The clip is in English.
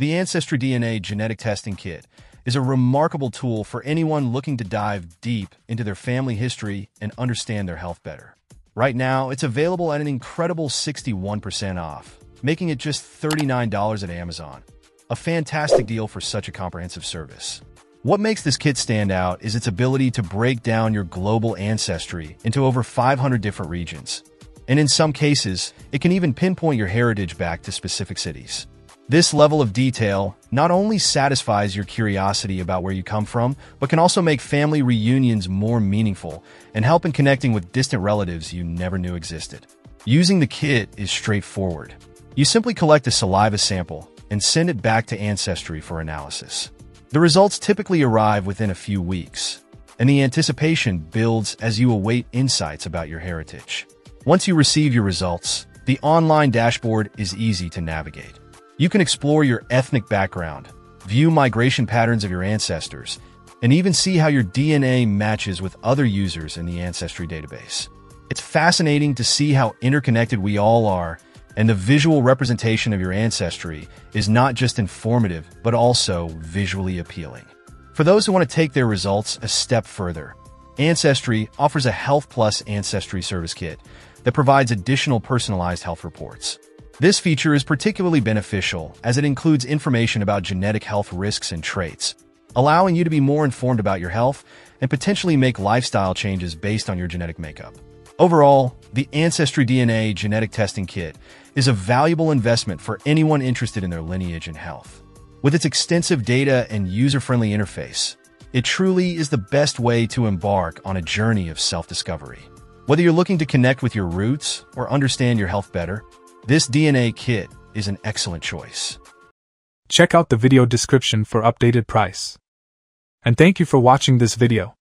The Ancestry DNA Genetic Testing Kit is a remarkable tool for anyone looking to dive deep into their family history and understand their health better. Right now, it's available at an incredible 61% off, making it just $39 at Amazon. A fantastic deal for such a comprehensive service. What makes this kit stand out is its ability to break down your global ancestry into over 500 different regions. And in some cases, it can even pinpoint your heritage back to specific cities. This level of detail not only satisfies your curiosity about where you come from, but can also make family reunions more meaningful and help in connecting with distant relatives you never knew existed. Using the kit is straightforward. You simply collect a saliva sample and send it back to Ancestry for analysis. The results typically arrive within a few weeks, and the anticipation builds as you await insights about your heritage. Once you receive your results, the online dashboard is easy to navigate. You can explore your ethnic background, view migration patterns of your ancestors, and even see how your DNA matches with other users in the Ancestry database. It's fascinating to see how interconnected we all are, and the visual representation of your ancestry is not just informative, but also visually appealing. For those who want to take their results a step further, Ancestry offers a Health Plus Ancestry Service Kit that provides additional personalized health reports. This feature is particularly beneficial as it includes information about genetic health risks and traits, allowing you to be more informed about your health and potentially make lifestyle changes based on your genetic makeup. Overall, the Ancestry DNA Genetic Testing Kit is a valuable investment for anyone interested in their lineage and health. With its extensive data and user-friendly interface, it truly is the best way to embark on a journey of self-discovery. Whether you're looking to connect with your roots or understand your health better, this DNA kit is an excellent choice. Check out the video description for updated price. And thank you for watching this video.